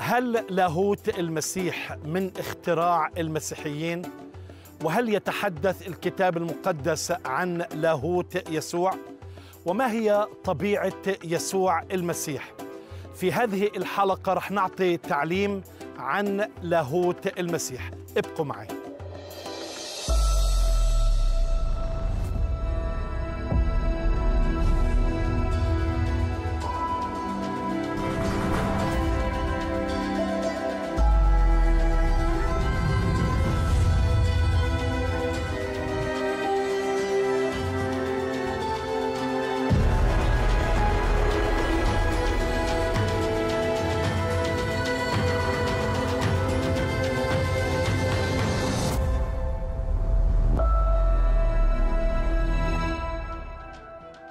هل لاهوت المسيح من اختراع المسيحيين؟ وهل يتحدث الكتاب المقدس عن لاهوت يسوع؟ وما هي طبيعة يسوع المسيح؟ في هذه الحلقة رح نعطي تعليم عن لاهوت المسيح ابقوا معي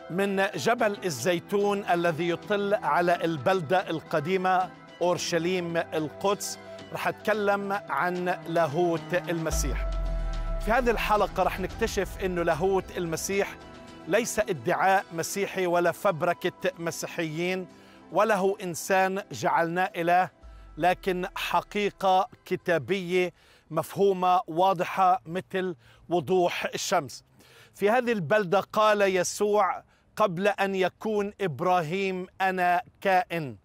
من جبل الزيتون الذي يطل على البلدة القديمة أورشليم القدس. رح أتكلم عن لاهوت المسيح. في هذه الحلقة رح نكتشف أنه لاهوت المسيح ليس ادعاء مسيحي ولا فبركة مسيحيين ولا هو إنسان جعلناه إله لكن حقيقة كتابية مفهومة واضحة مثل وضوح الشمس. في هذه البلدة قال يسوع قبل أن يكون إبراهيم أنا كائن.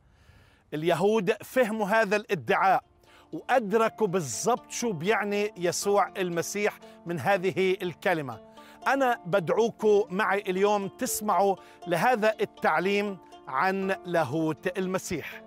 اليهود فهموا هذا الادعاء وأدركوا بالضبط شو بيعني يسوع المسيح من هذه الكلمة. أنا بدعوكم معي اليوم تسمعوا لهذا التعليم عن لاهوت المسيح.